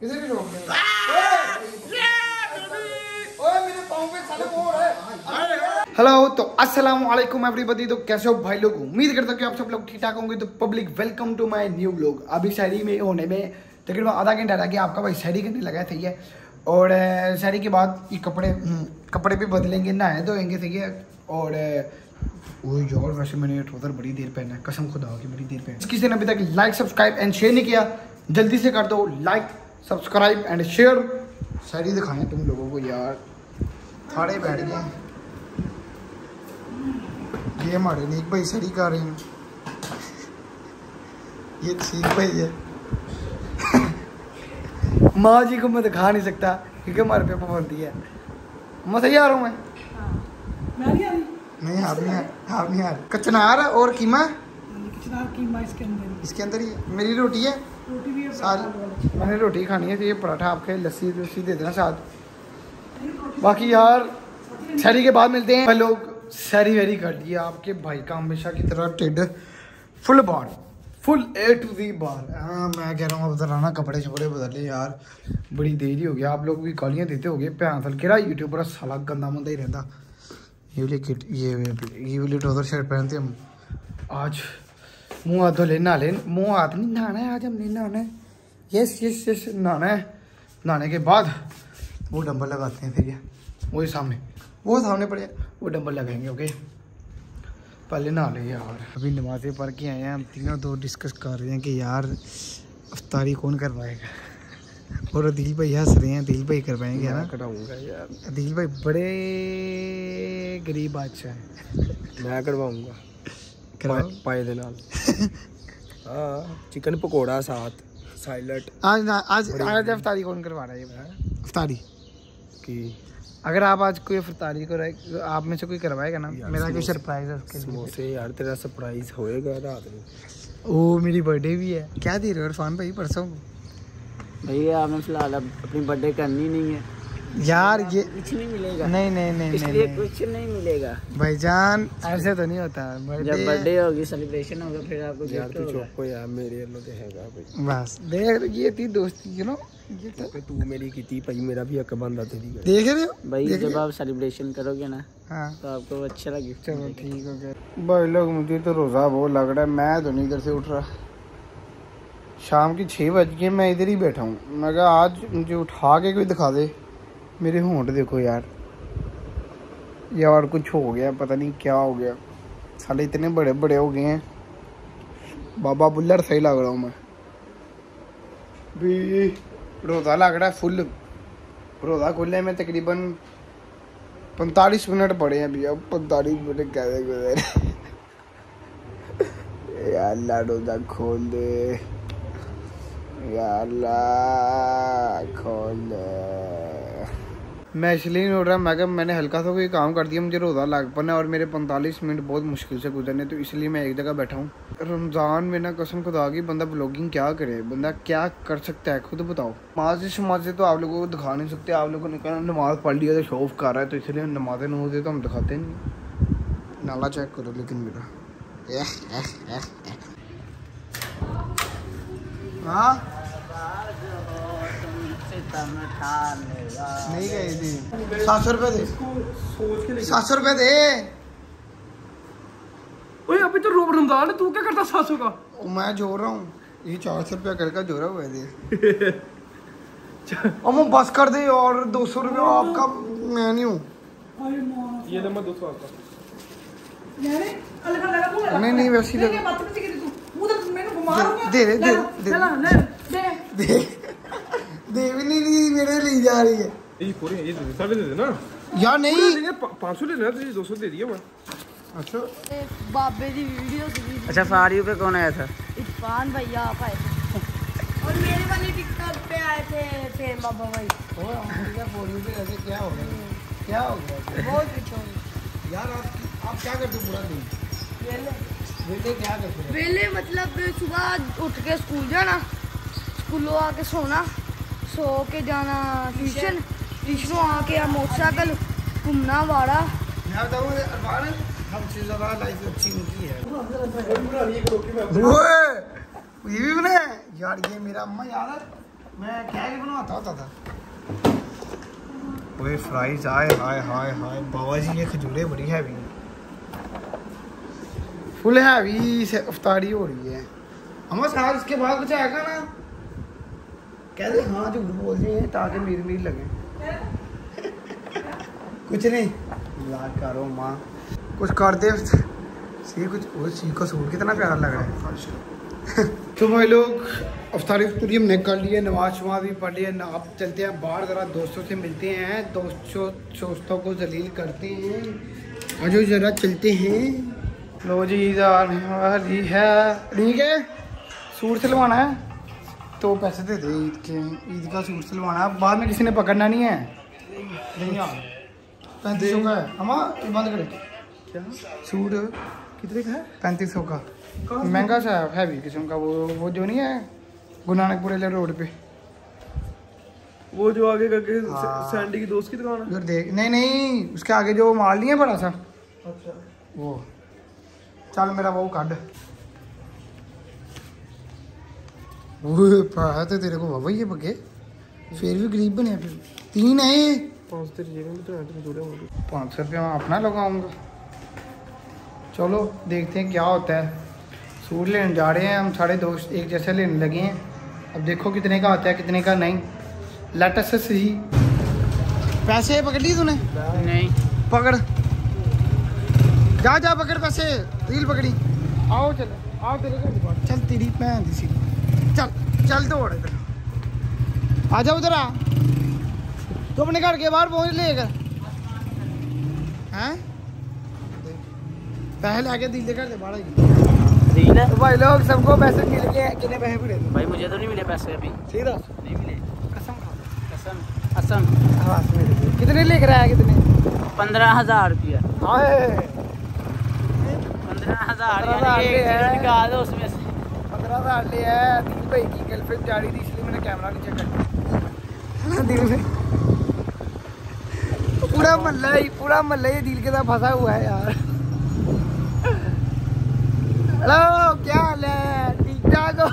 भी रोक दे ओए! मेरे पाँव पे साले वो हो। रहा है हेलो तो अस्सलाम वालेकुम एवरीबॉडी तो कैसे हो भाई लोग? उम्मीद करता हूँ कि आप सब लोग ठीक ठाक होंगे। तो public welcome to my new vlog अभी शायरी में होने में तकरीबन आधा घंटा लगा गया। आपका भाई शायरी करने लगा सही है। और शायरी के बाद ये कपड़े हम्म, कपड़े भी बदलेंगे नहाए धोएँगे सही है। और वो यार वैसे मैंने ट्रोजर बड़ी देर पहना है। कसम खुदा की बड़ी देर पहना किसी ने अभी तक लाइक सब्सक्राइब एंड शेयर नहीं किया जल्दी से कर दो। Like subscribe and share. शायरी दिखाएँ तुम लोगों को यार। थाड़े बैठ गए। ये हमारे नीक भाई सड़ी कर रहे हैं। ये ठीक भाई है। माँ जी को मैं दिखा नहीं सकता क्योंकि हमारे पे पाबंदी है। मैं सही आ रहा हूँ। मैं नहीं आ रही। नहीं आप नहीं रहे। कचनार और कीमा? कीमा इसके अंदर इसके अंदर ही मेरी रोटी है? रोटी भी है सारी मैंने रोटी खानी है तो ये पराठा आपके लस्सी लस्सी दे देना साथ। बाकी यार शहरी के बाद मिलते हैं। लोग शहरी वेरी कर लिए आपके भाई का हमेशा की तरह टिड। फुल बार फुल ए टू दी बार हाँ मैं कह रहा हूँ अब जरा ना कपड़े शपड़े बदले यार। बड़ी देरी हो गया। आप लोग भी गालियाँ देते हो गए भैन सल केड़ा यूट्यूबर साला गंदा मंदा ही रहता। ये वाली किट ये ये वाली ट्रोजर शर्ट पहनते हम। आज मुँह हाथ धो ले नहा ले मुँह हाथ नहीं नहाना है आज हमने नहाना है। यस यस यस नहाना है। नहाने के बाद वो डंबल लगाते हैं फिर ये। वही सामने। वो सामने पड़े। वो डंबल लगाएँगे ओके पहले नहा ले यार। अभी नमाज़ पढ़ के आए हैं। हम तीनों दो डिस्कस कर रहे हैं कि यार अफ्तारी कौन करवाएगा? और अदिल भाई हंस रहे हैं। अदिल भाई करवाएँगे है ना? कटाऊँगा यार। अदिल भाई बड़े गरीब बादशाह हैं। मैं करवाऊँगा। चिकन पकोड़ा साथ आज आज आज कौन करवा रहा है ये हाँ? अगर आप आज कोई अफ्तारी को तो आप में से कोई करवाएगा ना? मेरा कोई सरप्राइज़ है उसके समोसे यार तेरा सरप्राइज़ होएगा रात में। ओ मेरी बर्थडे भी है। क्या दे रहे हो इरफान भाई परसों? भैया फ़िलहाल अब अपनी बर्थडे करनी नहीं है। यार ये कुछ नहीं मिलेगा। नहीं नहीं नहीं इसलिए नहीं, कुछ नहीं मिलेगा। भाई जान ऐसे तो नहीं होता। जब बर्थडे होगी सेलिब्रेशन होगा फिर आपको यार तू चौको यार मेरे तो भाई। बस देख ये ती दोस्ती यू नो ये तो- तू मेरी की थी भाई मेरा भी हक बनता तेरी देख रहे हो? भाई जब आप सेलिब्रेशन करोगे ना हाँ। तो आपको अच्छा लगे चलो ठीक हो गया। भाई लोग मुझे तो रोज़ा वो लग रहा है मैं तो नहीं इधर से उठ रहा। शाम की छः बज गए मैं इधर ही बैठा हूँ। मैं कहा आज मुझे उठा के कोई दिखा दे। मेरे होंठ देखो यार। यार कुछ हो गया, पता नहीं क्या हो गया। साले इतने बड़े बड़े हो गए हैं। बाबा बुल्लर सही लग रहा हूँ मैं। भी रोज़ा लग रहा है फुल। रोज़ा खुलने में तकरीबन पैंतालीस मिनट पड़े हैं भैया पैंतालीस मिनट कैसे गुजरे? या अल्लाह, रोजा खोल दे। या अल्लाह, खोल दे। मैं इसलिए नहीं उठ रहा, मैं मैंने हल्का सा कोई काम कर दिया, मुझे रोज़ा लाग पड़ना और मेरे 45 मिनट बहुत मुश्किल से गुजरने तो इसलिए मैं एक जगह बैठा हूँ। रमज़ान में ना कसम खुदा की, बंदा ब्लॉगिंग क्या करे? बंदा क्या कर सकता है? खुद बताओ। नमाज़ शमाज तो आप लोगों को दिखा नहीं सकते, आप लोगों ने कहा नमाज़ पढ़ लिया तो शौफ कर रहा है तो इसलिए नमाज़ नमाज़ तो हम दिखाते नहीं नाला चेक करो लेकिन मेरा। हाँ? नहीं गए थे। सात सौ रुपये दे। सात सौ रुपये दे। अभी तो तू क्या करता का? ओ, मैं रहा हूँ। ये चार सौ रुपया करके बस कर दे और दो सौ रुपया आपका मैं नहीं हूँ। ये दो सौ आपका। नहीं नहीं वैसे दे दे दे। दे। नहीं मेरे जा रही है। ये पूरे ये दे सारे दे देना। नहीं। सौ लेना तुझे दो सौ दे दिया मैं। अच्छा। बाबे की वीडियो अच्छा पे कौन आया था? इरफान भैया आप आए और मेरे वाले टिकटॉक पे आए थे बाबा भाई ऐसे क्या हो गया? हम्म। क्या हो गया? बहुत यार आप आप क्या करते हो पूरा दिन? वेले। वेले क्या करते हो? वेले मतलब सुबह उठ के स्कूल जाना स्कूलों आके सोना। सो के जाना। ट्यूशन ट्यूशनों आके मोटरसाइकिल घूमना वाड़ा मैं बताऊँ अरबान हमसे ज़्यादा लाइफ अच्छी इनकी है। ओए, ये भी बनाया यार ये मेरा अम्मा याद है मैं क्या ही बनवाता होता था। ओए फ्राइज आए हाय हाय हाय बाबा जी ये खजूरें बड़ी हैवी फुल हैवी से अफ्तारी हो रही है। हम साथ इसके बाद कुछ आएगा ना? कह दे हाँ झूठ बोल रही है, ताकि मीर मीर लगे। कुछ नहीं। मज़ाक करो माँ। कुछ कर दे। सी कुछ वो सी को सूट कितना प्यारा लग रहा है। तो भाई लोग, अफ्तारी पूरी हमने कर ली है नमाज़ शमाज भी पढ़ लिया अब चलते हैं बाहर, ज़रा दोस्तों से मिलते हैं। दोस्तों दोस्तों को जलील करते हैं। आज ज़रा चलते हैं। लो जी आने वाली है। ठीक है? सूट सिलवाना है? तो पैसे दे दे ईद के ईद का सूट सिलवाना। है बाद में किसी ने पकड़ना नहीं है। पैंतीस सौ का है। हम बंद करें। क्या? सूट कितने का है? पैंतीस सौ का। महँगा सा है हैवी किस्म का। वो वो जो नहीं है गुरु नानकपुर रोड पे। वो जो आगे करके हाँ। सैंडी की दोस्त की दुकान है। देख नहीं नहीं उसके आगे जो माल नहीं है बड़ा सा। अच्छा। वो। चल मेरा वो काट। तो तेरे को बाबा ये पके। फिर भी गरीब बने फिर तीन है पाँच तो पाँच सौ रुपया मैं अपना लगाऊँगा। चलो देखते हैं क्या होता है। सूट लेने जा रहे हैं हम सारे दोस्त एक जैसे लेने लगे हैं। अब देखो कितने का होता है कितने का नहीं। लेटस से सही पैसे पकड़ लिए तूने? नहीं। पकड़। जा जा पकड़ पैसे। रील पकड़ी। आओ चल आओ तेरे। चल तेरी भैन दी सी चल चल दौड़ इधर। आ जा उधर आ। तू अपने घर के बाहर पहुँच लेकर हैं? पैसे लाके दिल के घर से बाहर है तो भाई लोग सबको पैसे मिल गए कितने पैसे मिले? भाई मुझे तो नहीं मिले पैसे अभी। सीधा नहीं मिले। कसम खा कसम कसम। कितने लेकर आया कितने? पंद्रह हज़ार रुपया। हाय पंद्रह हज़ार 15,000 यानी कि एक है। रील निकाल दो उसमें से। है दिल भाई की गर्लफ्रेंड जा रही थी इसलिए मैंने कैमरा नीचे कर दिल में पूरा मल्ला ही पूरा मल्ला ही दिल के साथ फंसा हुआ है यार हेलो क्या हाल है ठीक ठाक हो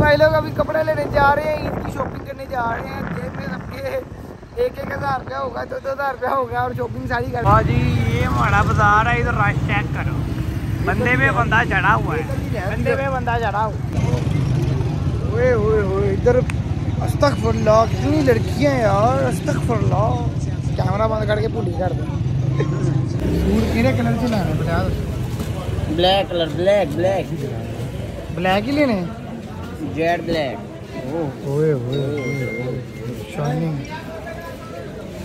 भाई लोग अभी कपड़े लेने जा रहे हैं ईद की शॉपिंग करने जा रहे हैं जेब में सबके एक एक हज़ार रुपया होगा दो दो हज़ार रुपया होगा और शॉपिंग सारी कर हाँ जी ये हमारा बाज़ार है इधर रश चेक करो बंदे में बंदा चढ़ा हुआ है। बंदे में बंदा चढ़ा ओए ओए ओए इधर अस्तगफुरुल्लाह कितनी लड़कियाँ यार अस्तगफुरुल्लाह। कैमरा बंद करके भूली कर दे। सूट किहड़े कलर च लैने बता black colour black black. Black ही लेने। Jet black. ओए ओए शाइनिंग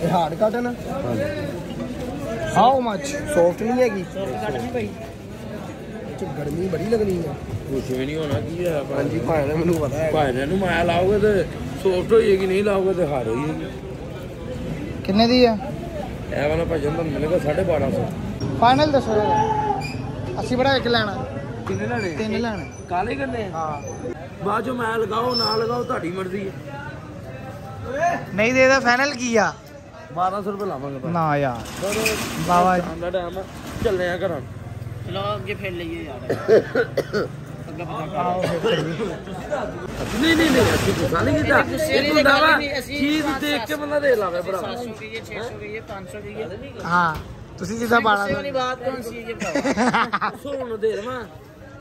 ये hard cotton how much soft नहीं हैगी? ਚ ਗਰਮੀ ਬੜੀ ਲੱਗਣੀ ਹੈ ਕੁਛ ਵੀ ਨਹੀਂ ਹੋਣਾ ਕੀ ਹੈ ਹਾਂਜੀ ਭਾਣੇ ਮੈਨੂੰ ਪਤਾ ਹੈ। ਭਾਈ ਨੂੰ ਮਾਇਆ ਲਾਓਗੇ ਤੇ ਸੋਫਟ ਹੋਈਏਗੀ ਨਹੀਂ ਲਾਓਗੇ ਤੇ ਹਾਰ ਹੋਈਏਗੀ ਕਿੰਨੇ ਦੀ ਹੈ ਇਹ ਵਾਲਾ ਭਜਨ ਤਾਂ ਮਿਲੇਗਾ 1250 ਫਾਈਨਲ ਦੱਸੋ ਅਸੀਂ ਬੜਾ ਇੱਕ ਲੈਣਾ। ਕਿੰਨੇ ਲੈਣੇ? ਤਿੰਨ ਲੈਣਾ। ਕਾਲੇ ਆ? ਹਾਂ। ਬਾਅਦ ਚੋਂ ਮੈਂ ਲਗਾਓ ਨਾ ਲਗਾਓ ਤੁਹਾਡੀ ਮਰਜ਼ੀ ਹੈ। ਨਹੀਂ ਦੇਦਾ ਫਾਈਨਲ ਕੀ ਆ? 1200 ਰੁਪਏ ਲਾਵਾਂਗੇ ਨਾ ਯਾਰ। ਬਾਬਾ ਸ਼ਾਮ ਦਾ ਟਾਈਮ ਚੱਲੇ ਆ ਘਰਾਂ। चलो आगे फिर लीजिए यार ਆਓ ਫਿਰ ਨਹੀਂ ਨਹੀਂ ਨਹੀਂ ਅਸੀਂ ਗੁੱਸਾ ਨਹੀਂ ਕੀਤਾ ਗੁੱਸੇ ਇਹ ਦੀ ਹੁੰਦਾ ਗੱਲ ਵਾ ਨਹੀਂ, ਅਸੀਂ ਚੀਜ਼ ਪੰਜ ਦੇਖ ਸੱਤ ਕੇ ਬੰਦਾ ਦੇ ਲਾਵੇ ਭਰਾ 700 की ये 600 की ये 500 की ये ਹਾਂ ਤੁਸੀਂ ਜਿੱਦਾਂ गुस्से 12 वाली बात कौन सी है ये बताओ ਸੁਣ ਦੇ ਰਵਾਂ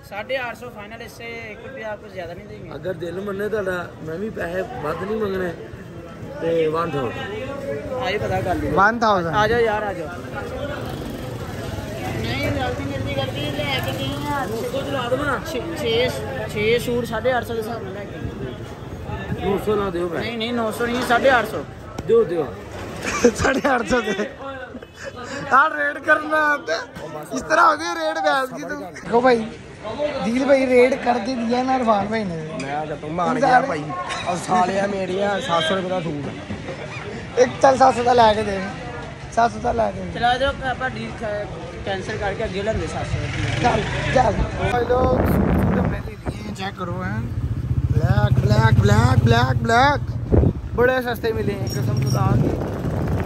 साढ़े आठ सौ फाइनल इससे एक रुपया आपको ज्यादा नहीं देंगे ਅਗਰ ਦਿਲ ਮੰਨੇ ਤੁਹਾਡਾ ਮੈਂ ਵੀ ਪੈਸੇ ਵੱਧ ਨਹੀਂ ਮੰਗਣੇ ਤੇ ਵੰਡ ਹੋ आइए पता कर लीजिए 1000 आ जाओ यार आ जाओ नहीं जल्दी ਪੰਜਾਬੀ ਲੈ ਕੇ ਗਈ ਆ। ਕੋ ਦਿਲਾ ਦਵਾਂ 6 6 ਸੂਟ 850 ਦੇ ਹਿਸਾਬ ਨਾਲ ਲੈ ਕੇ 900 ਨਾ ਦਿਓ ਭਾਈ ਨਹੀਂ ਨਹੀਂ 900 ਨਹੀਂ 850 ਦਿਓ ਦਿਓ। 850 ਦੇ। ਆ ਰੇਡ ਕਰਨਾ ਤੇ ਇਸ ਤਰ੍ਹਾਂ ਹੋ ਗਈ ਰੇਡ ਬੈਸ ਗਈ ਤੂੰ। ਦੇਖੋ ਭਾਈ ਦੀਲ ਭਾਈ ਰੇਡ ਕਰ ਦੇ ਦਿਆ ਨਾ ਰਫਾਨ ਭਾਈ ਨੇ। ਮੈਂ ਜਦੋਂ ਮਾਨ ਗਿਆ ਭਾਈ। ਔਰ ਸਾਲਿਆ ਮੇਰੀਆਂ 700 ਰੁਪਏ ਦਾ ਸੂਟ। ਇੱਕ ਚੱਲ 700 ਦਾ ਲੈ ਕੇ ਦੇ। 700 ਦਾ ਲੈ ਕੇ ਚਲਾ ਦਿਓ ਆਪਾਂ ਡੀਲ कैंसिल करके हमने ले चेक करो हैं। Black black black black black बड़े सस्ते मिले हैं कसम खुदा की।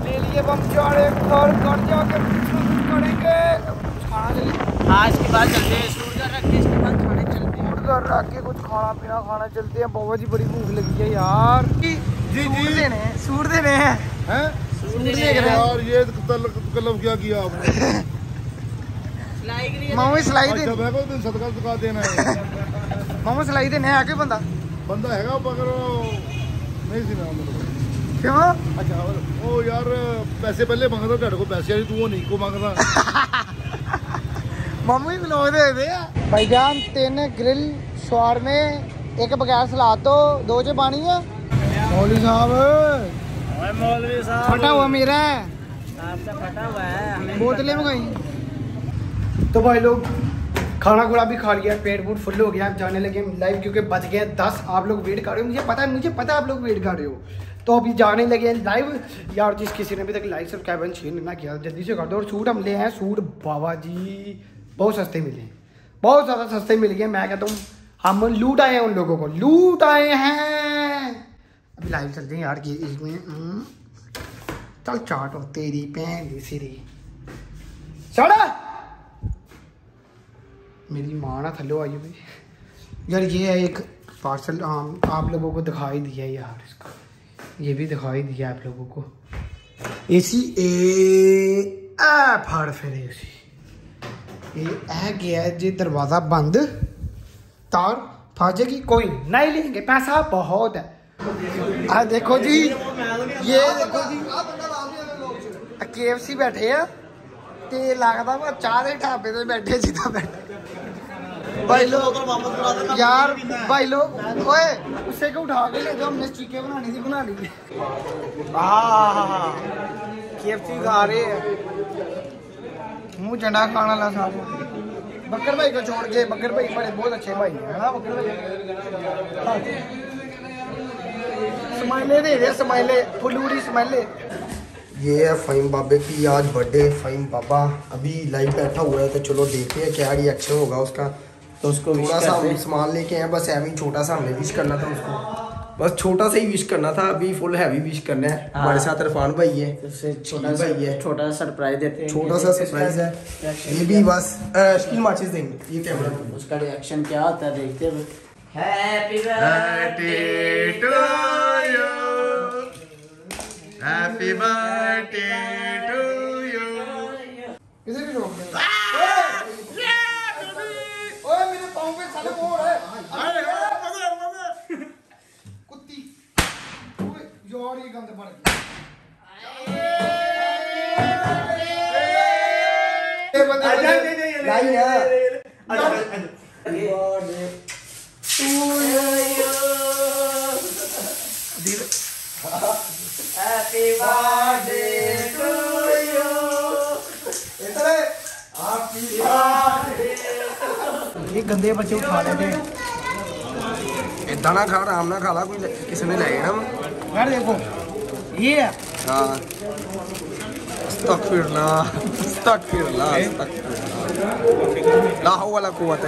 ले लिए बम चाड़े और घर जाके करेंगे। आज के बाद चलते हैं का रख के इसके बाद खाने चलते हैं। घर रख के कुछ खाना पीना खाना चलते हैं। बाबा जी बड़ी भूख लगी है यार। जी सूट देने हैं सूट देने हैं। हैं? हैं। यार ये तल- कलम क्या किया आपने? मामा सिलाई अच्छा देनी मैं को दिन सदका दुका देना है मामा सिलाई देने है कि बंदा बंदा हैगा मगर वो नहीं सी ना मेरे को क्यों अच्छा ਉਹ ਯਾਰ ਪੈਸੇ ਪਹਿਲੇ ਮੰਗਦਾ ਤੁਹਾਡੇ ਕੋਲ ਪੈਸੇ ਆ ਤੂੰ ਉਹ ਨਹੀਂ ਕੋ ਮੰਗਦਾ मामू ही लोग दे दे भाईजान तीन ग्रिल शवारमे एक बगैर सलाद तो दो च पानी है मौलवी साहब ओए मौलवी साहब फटा हुआ मेरा है आपसे फटा हुआ है हमें बोतलें मंगाई तो भाई लोग खाना खुला भी खा लिया पेट पूट फुल हो गया अब जाने लगे लाइव क्योंकि बच गए दस आप लोग वेट कर रहे हो? मुझे पता है मुझे पता है आप लोग वेट कर रहे हो। तो अभी जाने लगे हैं लाइव यार जिस किसी ने अभी तक लाइव सब्सक्राइब एंड शेयर ना किया जल्दी से कर दो। और सूट हम ले हैं सूट बाबा जी बहुत सस्ते मिले हैं। बहुत ज़्यादा सस्ते मिल गए मैं कहता हूँ हम लूट आए हैं उन लोगों को लूट आए हैं। अभी लाइव चलते हैं यार इसमें हम्म, चल चाट हो तेरी सीरी सिरी। चढ़। मेरी माँ ना थल्लो आई हुई यार ये है एक पार्सल आप लोगों को दिखाई दिया है यार इसका ये भी दिखाई दिया आप लोगों को एसी ए आ फाड़ फिर एसी ये है गया है जी दरवाज़ा बंद तार फाजेगी कोई नहीं लेंगे पैसा बहुत है आ देखो जी ये देखो जी के एफ सी बैठे आ ਤੇ ਲੱਗਦਾ ਵਾ ਚਾਹ ਦੇ ਢਾਬੇ ਤੇ ਬੈਠੇ ਜਿੱਦਾਂ बैठे भाई लोग यार भाई लोग ओए उससे को उठा के ले जाओ हमने चीके बनानी थी बना ली। केएफसी खा रहे हैं। मुँह चंडा खाना ला सारे बकर भाई को छोड़ के बकर भाई बड़े बहुत अच्छे भाई है ना बकर भाई? स्माइले दे दे स्माइले फुलूरी स्माइले। ये है फ़हीम बाबे की आज बर्थडे फ़हीम बाबा। अभी लाइव बैठा हुआ है तो चलो देखते हैं क्या रिएक्शन होगा उसका। तो उसको थोड़ा सा हम सामान लेके आए बस ही छोटा सा हमने विश करना था उसको। बस छोटा सा ही विश करना था अभी फुल हैवी विश करना है। हमारे साथ इरफान भाई है छोटा भाई सा है। छोटा सा सरप्राइज़ देते हैं। छोटा सा सरप्राइज़ है। ये भी बस स्किल माचिस देंगे ये कैमरा उसका रिएक्शन क्या होता है देखते हुए happy birthday to you happy birthday ये गंदे बच्चे उठा लेते हैं इतना ना खा आराम ना खा ला कोई किसी ने ले यार देखो ये है। हाँ। अस्तगफिरुल्लाह अस्तगफिरुल्लाह अस्तगफिरुल्लाह ला हौला ला कुव्वता